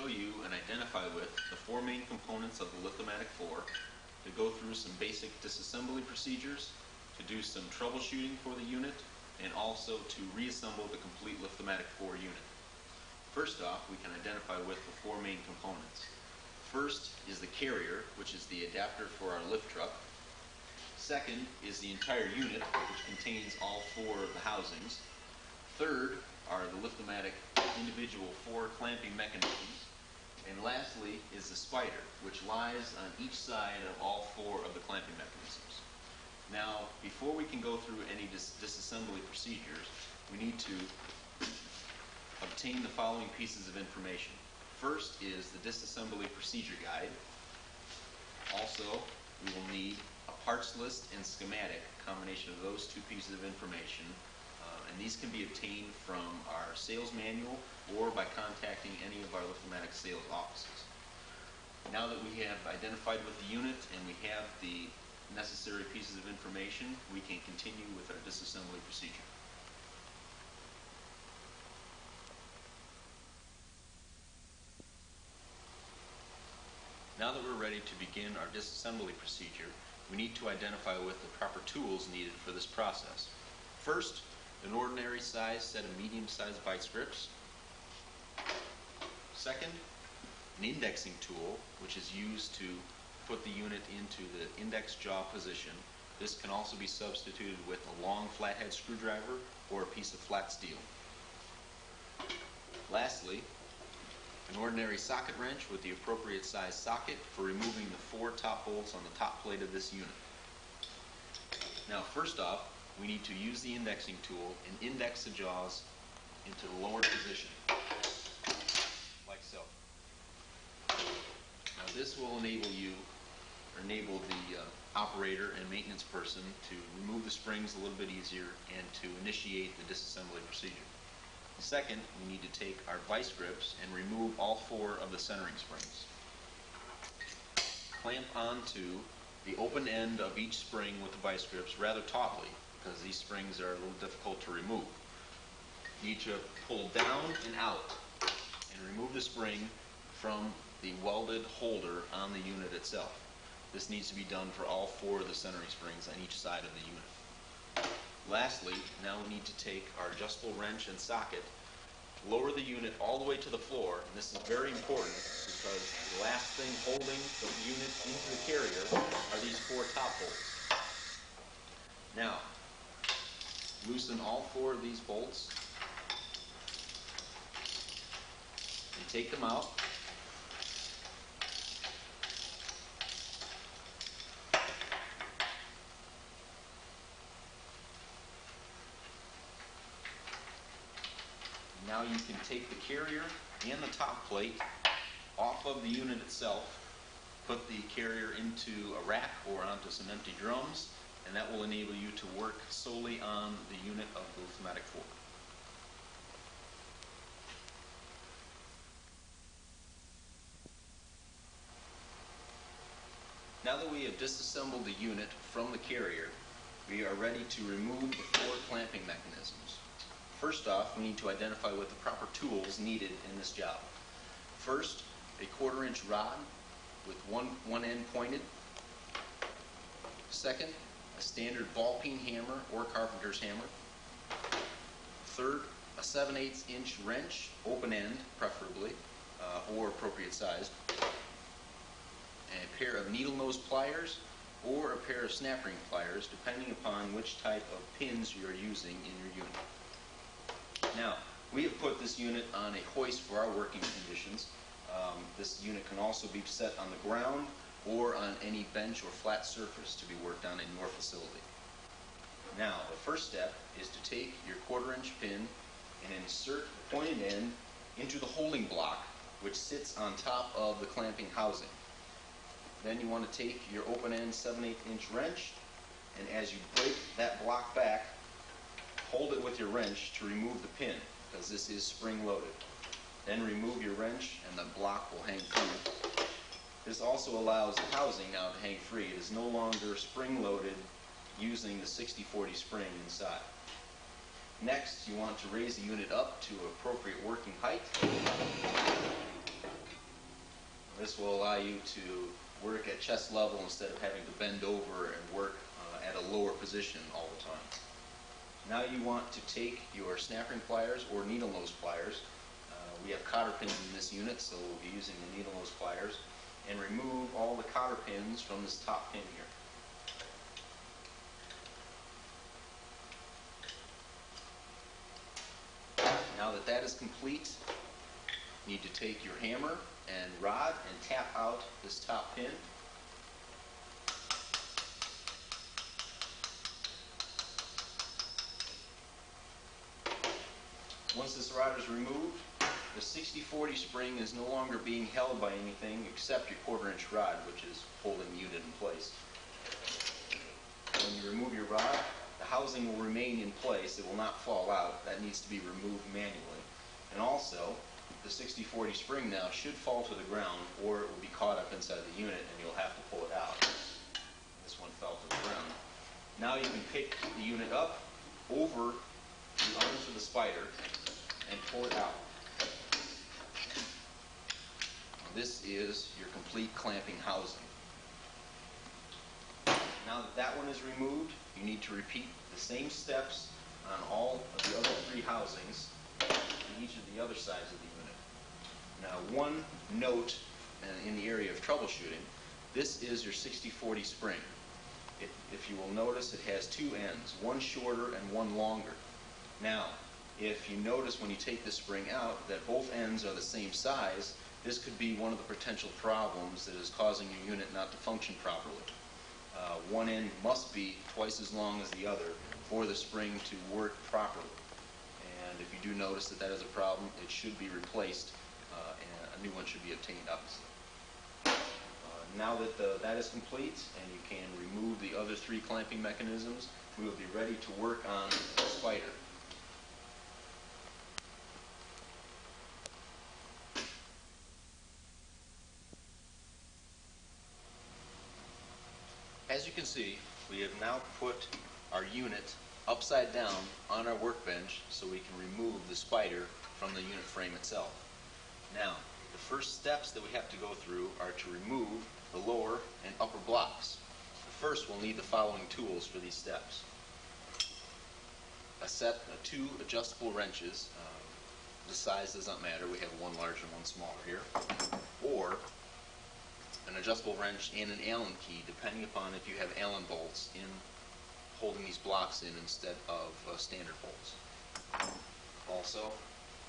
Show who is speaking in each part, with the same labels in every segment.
Speaker 1: show you and identify with the four main components of the Liftomatic floor, to go through some basic disassembly procedures, to do some troubleshooting for the unit, and also to reassemble the complete Liftomatic floor unit. First off, we can identify with the four main components. First is the carrier, which is the adapter for our lift truck. Second is the entire unit, which contains all four of the housings. Third are the Liftomatic individual four clamping mechanisms. And lastly is the spider, which lies on each side of all four of the clamping mechanisms. Now, before we can go through any dis- disassembly procedures, we need to obtain the following pieces of information. First is the disassembly procedure guide. Also, we will need a parts list and schematic, combination of those two pieces of information. And these can be obtained from our sales manual or by contacting any of our Liftomatic sales offices. Now that we have identified with the unit and we have the necessary pieces of information, we can continue with our disassembly procedure. Now that we're ready to begin our disassembly procedure, we need to identify with the proper tools needed for this process. First, an ordinary size set of medium-sized vice grips. Second, an indexing tool, which is used to put the unit into the index jaw position. This can also be substituted with a long flathead screwdriver or a piece of flat steel. Lastly, an ordinary socket wrench with the appropriate size socket for removing the four top bolts on the top plate of this unit. Now, first off, we need to use the indexing tool and index the jaws into the lower position, like so. Now, this will enable you, or enable the uh, operator and maintenance person to remove the springs a little bit easier and to initiate the disassembly procedure. Second, we need to take our vice grips and remove all four of the centering springs. Clamp onto the open end of each spring with the vice grips rather tautly because these springs are a little difficult to remove. You need to pull down and out and remove the spring from the welded holder on the unit itself. This needs to be done for all four of the centering springs on each side of the unit. Lastly, now we need to take our adjustable wrench and socket, lower the unit all the way to the floor, and this is very important because the last thing holding the unit into the carrier are these four top bolts. Now, loosen all four of these bolts and take them out. Now you can take the carrier and the top plate off of the unit itself, put the carrier into a rack or onto some empty drums, and that will enable you to work solely on the unit of the Liftomatic floor. Now that we have disassembled the unit from the carrier, we are ready to remove the four clamping mechanisms. First off, we need to identify what the proper tools needed in this job. First, a quarter inch rod with one, one end pointed. Second, a standard ball peen hammer or carpenter's hammer. Third, a 7 8 inch wrench, open end preferably, uh, or appropriate size. And A pair of needle nose pliers or a pair of snap ring pliers, depending upon which type of pins you're using in your unit. Now, we have put this unit on a hoist for our working conditions. Um, this unit can also be set on the ground or on any bench or flat surface to be worked on in your facility. Now, the first step is to take your quarter inch pin and insert the pointed end into the holding block which sits on top of the clamping housing. Then you want to take your open end 7 8 inch wrench and as you break that block back, hold it with your wrench to remove the pin because this is spring loaded. Then remove your wrench and the block will hang free. This also allows the housing now to hang free. It is no longer spring loaded using the 60-40 spring inside. Next, you want to raise the unit up to appropriate working height. This will allow you to work at chest level instead of having to bend over and work uh, at a lower position all the time. Now you want to take your snap ring pliers or needle nose pliers. Uh, we have cotter pins in this unit, so we'll be using the needle nose pliers and remove all the cotter pins from this top pin here. Now that that is complete, you need to take your hammer and rod and tap out this top pin. Once this rod is removed, the 60-40 spring is no longer being held by anything except your quarter-inch rod, which is holding the unit in place. When you remove your rod, the housing will remain in place. It will not fall out. That needs to be removed manually. And also, the 60-40 spring now should fall to the ground, or it will be caught up inside the unit, and you'll have to pull it out. This one fell to the ground. Now you can pick the unit up over the arms of the spider and pull it out. This is your complete clamping housing. Now that that one is removed, you need to repeat the same steps on all of the other three housings in each of the other sides of the unit. Now, one note in the area of troubleshooting, this is your 60-40 spring. If, if you will notice, it has two ends, one shorter and one longer. Now, if you notice when you take this spring out that both ends are the same size, this could be one of the potential problems that is causing your unit not to function properly. Uh, one end must be twice as long as the other for the spring to work properly. And if you do notice that that is a problem, it should be replaced uh, and a new one should be obtained, obviously. Uh, Now that the- that is complete and you can remove the other three clamping mechanisms, we will be ready to work on the spider. As you can see, we have now put our unit upside down on our workbench so we can remove the spider from the unit frame itself. Now, the first steps that we have to go through are to remove the lower and upper blocks. First, we'll need the following tools for these steps. A set of two adjustable wrenches. uh, The size does not matter. We have one large and one smaller here. Or an adjustable wrench and an Allen key, depending upon if you have Allen bolts in holding these blocks in instead of uh, standard bolts. Also,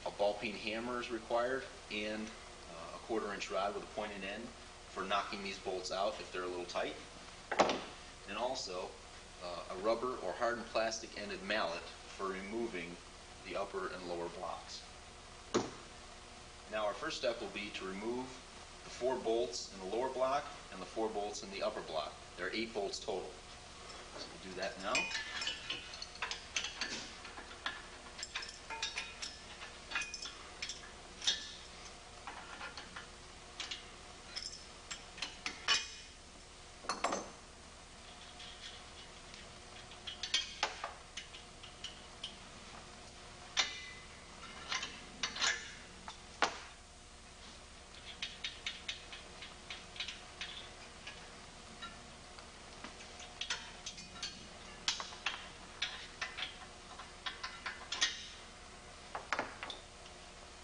Speaker 1: a ball peen hammer is required and uh, a quarter inch rod with a pointed end for knocking these bolts out if they're a little tight. And also, uh, a rubber or hardened plastic ended mallet for removing the upper and lower blocks. Now, our first step will be to remove four bolts in the lower block and the four bolts in the upper block. There are eight bolts total. So we'll do that now.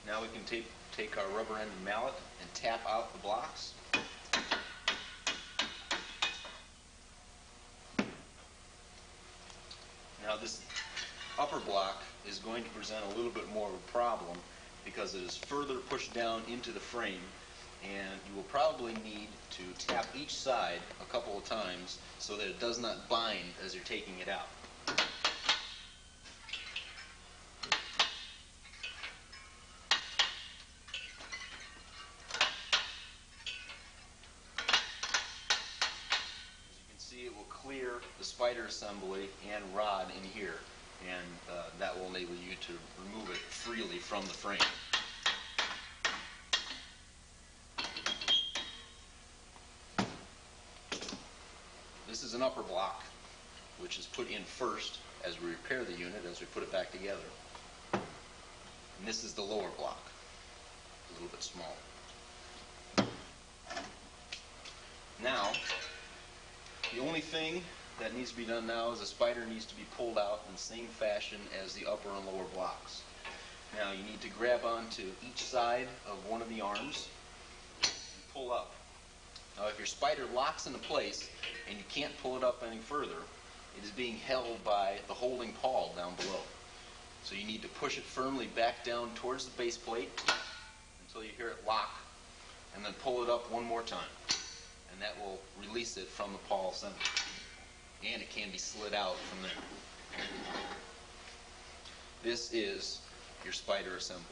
Speaker 1: Now we can take, take our rubber ended mallet and tap out the blocks. Now this upper block is going to present a little bit more of a problem because it is further pushed down into the frame and you will probably need to tap each side a couple of times so that it does not bind as you're taking it out. As you can see, it will clear the spider assembly and rod in here, and uh, that will enable you to remove it freely from the frame. This is an upper block, which is put in first as we repair the unit, as we put it back together. And this is the lower block, a little bit smaller. Now, the only thing that needs to be done now is the spider needs to be pulled out in the same fashion as the upper and lower blocks. Now you need to grab onto each side of one of the arms and pull up. Now if your spider locks into place and you can't pull it up any further, it is being held by the holding pawl down below. So you need to push it firmly back down towards the base plate until you hear it lock and then pull it up one more time. And that will release it from the pawl assembly. And it can be slid out from there. This is your spider assembly.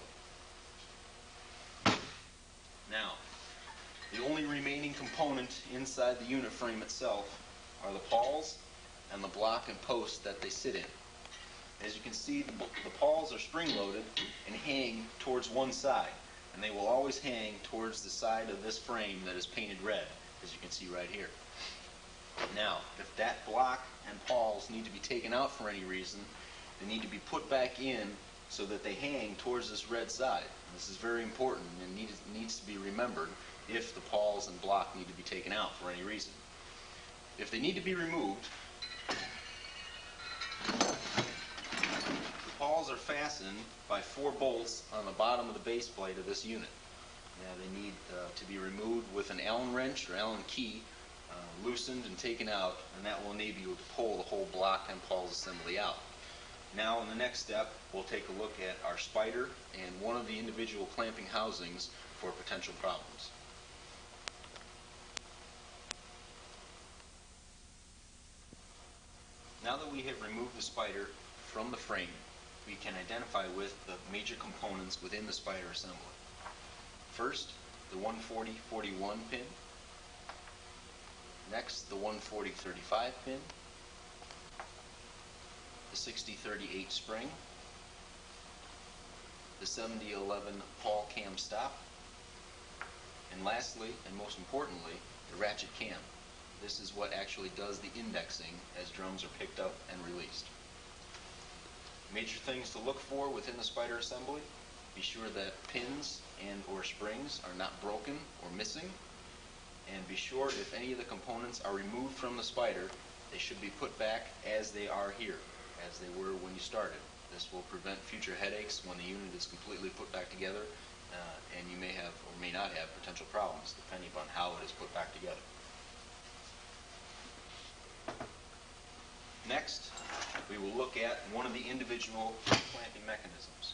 Speaker 1: Now, the only remaining component inside the unit frame itself are the pawls and the block and post that they sit in. As you can see, the, the pawls are spring-loaded and hang towards one side, and they will always hang towards the side of this frame that is painted red, as you can see right here. Now, if that block and pawls need to be taken out for any reason, they need to be put back in so that they hang towards this red side. This is very important and needs, needs to be remembered if the pawls and block need to be taken out for any reason. If they need to be removed, the pawls are fastened by four bolts on the bottom of the base plate of this unit. Now they need uh, to be removed with an Allen wrench or Allen key, uh, loosened and taken out, and that will enable you to pull the whole block and pawls assembly out. Now in the next step, we'll take a look at our spider and one of the individual clamping housings for potential problems. Now that we have removed the spider from the frame, we can identify with the major components within the spider assembly. First, the 140-41 pin. Next, the 140-35 pin. The 60-38 spring. The 70-11 pawl cam stop. And lastly, and most importantly, the ratchet cam. This is what actually does the indexing as drums are picked up and released. Major things to look for within the spider assembly. Be sure that pins and or springs are not broken or missing. And be sure if any of the components are removed from the spider, they should be put back as they are here, as they were when you started. This will prevent future headaches when the unit is completely put back together, uh, and you may have or may not have potential problems depending upon how it is put back together. Next, we will look at one of the individual clamping mechanisms.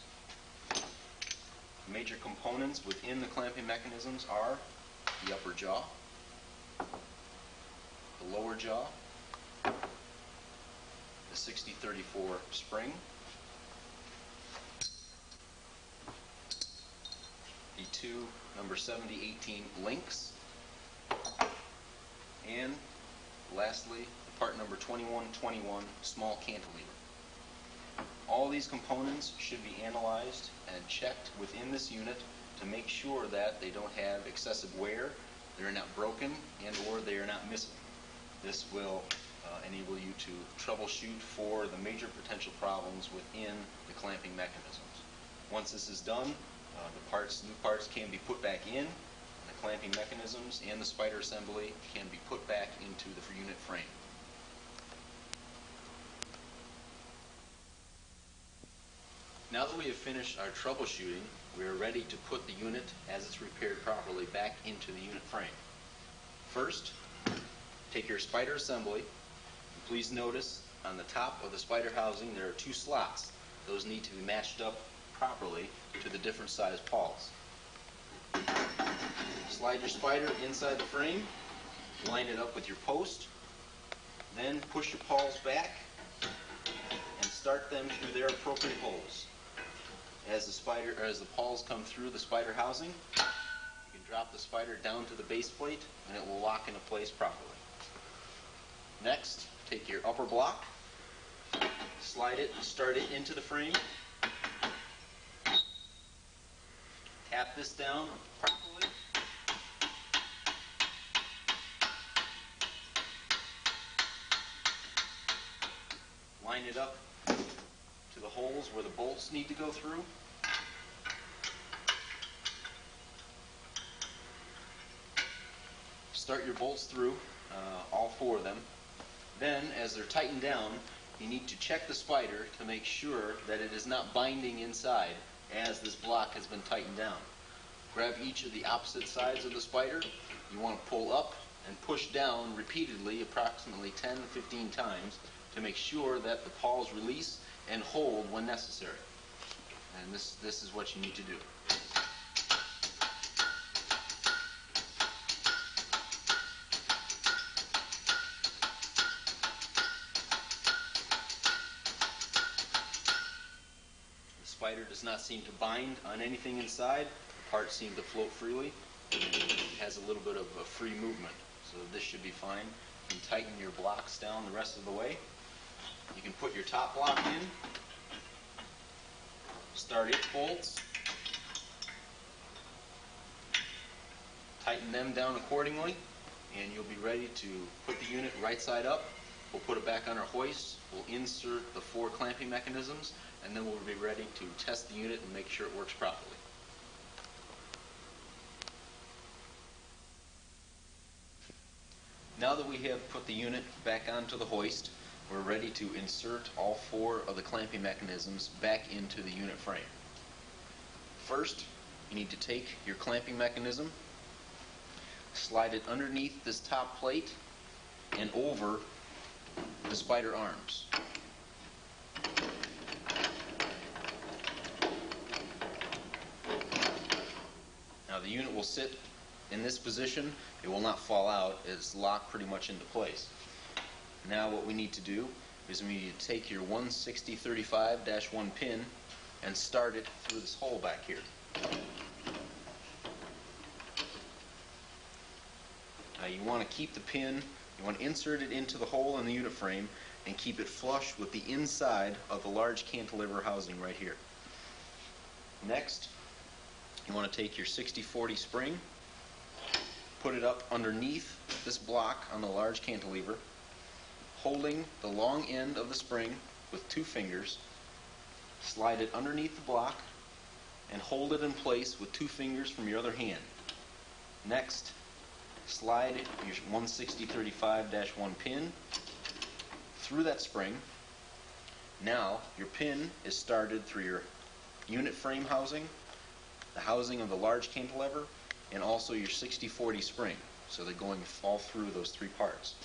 Speaker 1: Major components within the clamping mechanisms are the upper jaw, the lower jaw, the 6034 spring, the two number 7018 links, and lastly, the part number 2121 small cantilever. All these components should be analyzed and checked within this unit to make sure that they don't have excessive wear, they're not broken, and or they are not missing. This will uh, enable you to troubleshoot for the major potential problems within the clamping mechanisms. Once this is done, uh, the parts, new parts can be put back in, the clamping mechanisms and the spider assembly can be put back into the unit frame. Now that we have finished our troubleshooting, we are ready to put the unit, as it's repaired properly, back into the unit frame. First, take your spider assembly. Please notice on the top of the spider housing there are two slots. Those need to be matched up properly to the different size pawls. Slide your spider inside the frame, line it up with your post, then push your pawls back and start them through their appropriate holes. As the spider, as the pawls come through the spider housing, you can drop the spider down to the base plate and it will lock into place properly. Next, take your upper block, slide it, start it into the frame, tap this down properly. Line it up to the holes where the bolts need to go through. start your bolts through, uh, all four of them. Then, as they're tightened down, you need to check the spider to make sure that it is not binding inside as this block has been tightened down. Grab each of the opposite sides of the spider. You want to pull up and push down repeatedly, approximately 10 to 15 times, to make sure that the pawls release and hold when necessary. And this, this is what you need to do. Does not seem to bind on anything inside. Parts seem to float freely. It has a little bit of a free movement, so this should be fine. You can tighten your blocks down the rest of the way. You can put your top block in, start its bolts, tighten them down accordingly, and you'll be ready to put the unit right side up. We'll put it back on our hoist, we'll insert the four clamping mechanisms, and then we'll be ready to test the unit and make sure it works properly. Now that we have put the unit back onto the hoist, we're ready to insert all four of the clamping mechanisms back into the unit frame. First, you need to take your clamping mechanism, slide it underneath this top plate and over the spider arms. Unit will sit in this position. It will not fall out. It's locked pretty much into place. Now what we need to do is we need to take your 16035-1 pin and start it through this hole back here. Now you want to keep the pin, you want to insert it into the hole in the unit frame and keep it flush with the inside of the large cantilever housing right here. Next, you want to take your 6040 spring, put it up underneath this block on the large cantilever, holding the long end of the spring with two fingers, slide it underneath the block, and hold it in place with two fingers from your other hand. Next, slide your 16035-1 pin through that spring. Now, your pin is started through your unit frame housing, the housing of the large cantilever, and also your 60-40 spring. So they're going all through those three parts.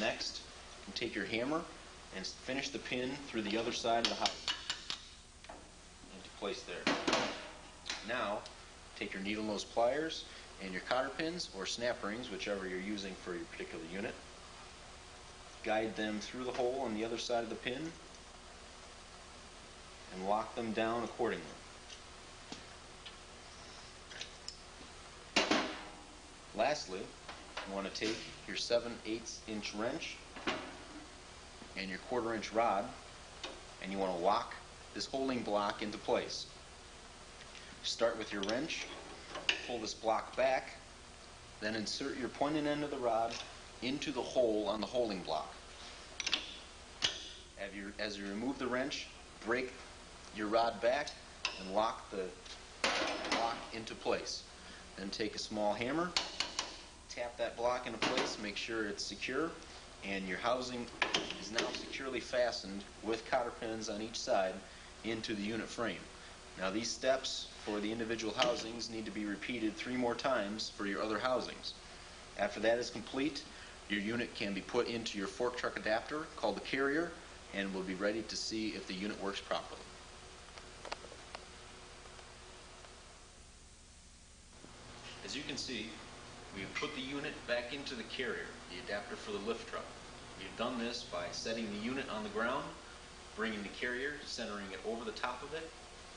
Speaker 1: Next, you take your hammer and finish the pin through the other side of the house into place there. Now, take your needle nose pliers and your cotter pins or snap rings, whichever you're using for your particular unit. Guide them through the hole on the other side of the pin and lock them down accordingly. Lastly, you want to take your 7 8 inch wrench and your quarter inch rod and you want to lock this holding block into place. Start with your wrench, pull this block back, then insert your pointed end of the rod into the hole on the holding block. You, as you remove the wrench, break your rod back and lock the block into place. Then take a small hammer, tap that block into place, make sure it's secure, and your housing is now securely fastened with cotter pins on each side into the unit frame. Now these steps for the individual housings need to be repeated three more times for your other housings. After that is complete, your unit can be put into your fork truck adapter called the carrier and will be ready to see if the unit works properly. As you can see, we have put the unit back into the carrier, the adapter for the lift truck. We have done this by setting the unit on the ground, bringing the carrier, centering it over the top of it,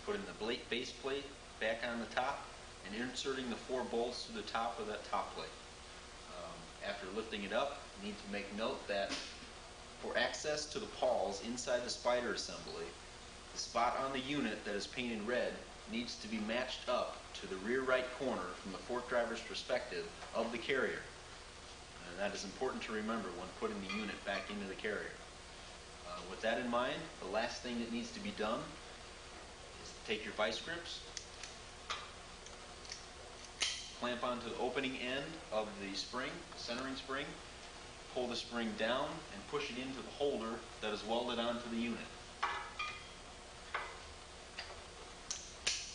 Speaker 1: putting the base plate back on the top, and inserting the four bolts to the top of that top plate. Um, after lifting it up, you need to make note that for access to the pawls inside the spider assembly, the spot on the unit that is painted red needs to be matched up to the rear right corner from the fork driver's perspective of the carrier. And that is important to remember when putting the unit back into the carrier. Uh, with that in mind, the last thing that needs to be done is take your vice grips, clamp onto the opening end of the spring, centering spring, pull the spring down and push it into the holder that is welded onto the unit.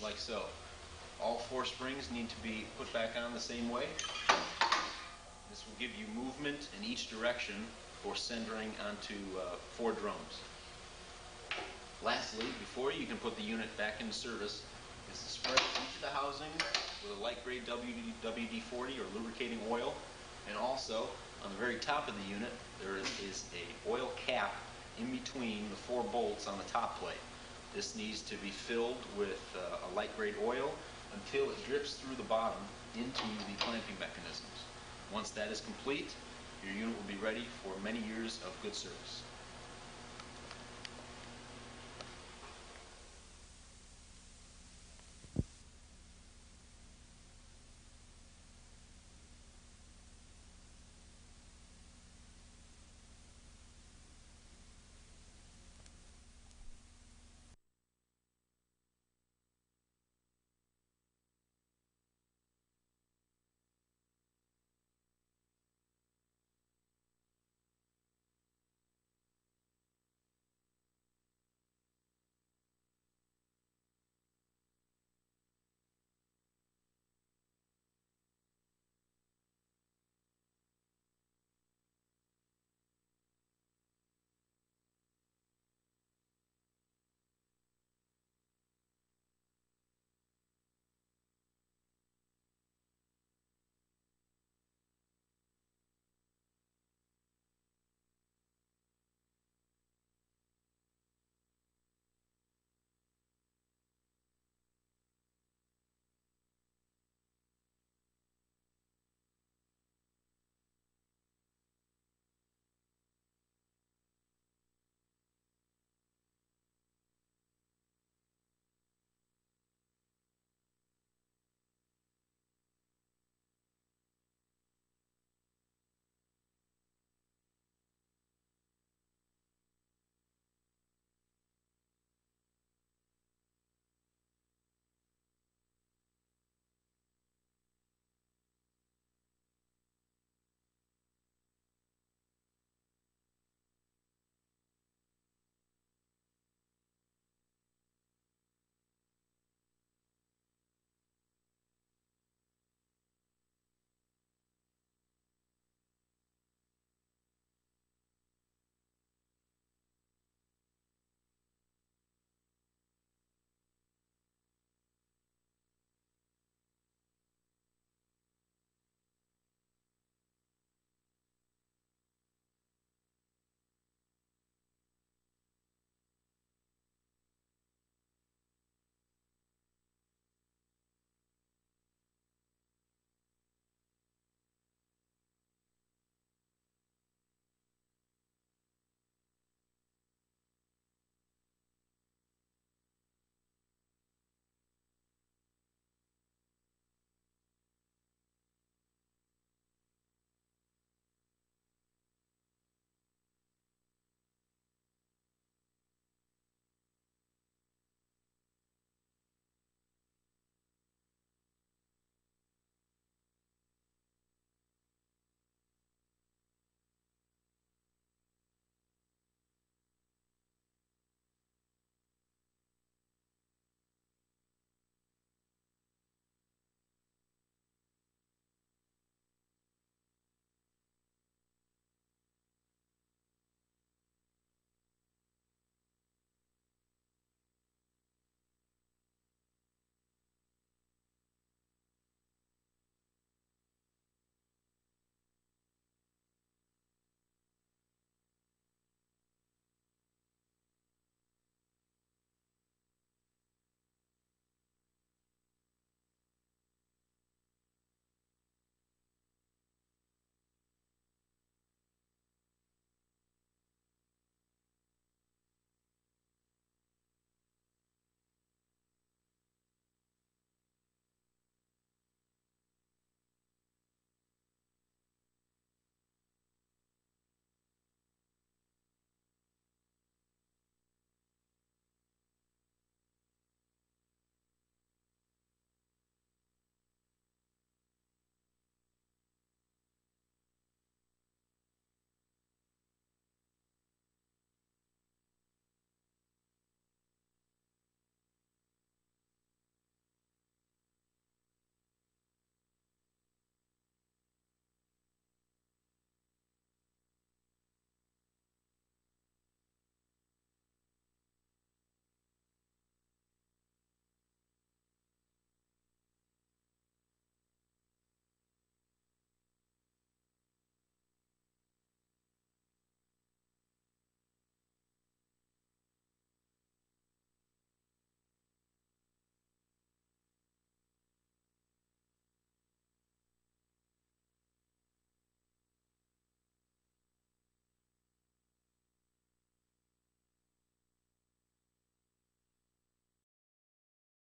Speaker 1: Like so. All four springs need to be put back on the same way. This will give you movement in each direction for centering onto uh, four drums. Lastly, before you can put the unit back into service, is to spread each of the housing with a light grade WD, WD-40 or lubricating oil. And also, on the very top of the unit, there is a oil cap in between the four bolts on the top plate. This needs to be filled with uh, a light grade oil until it drips through the bottom into the clamping mechanisms. Once that is complete, your unit will be ready for many years of good service.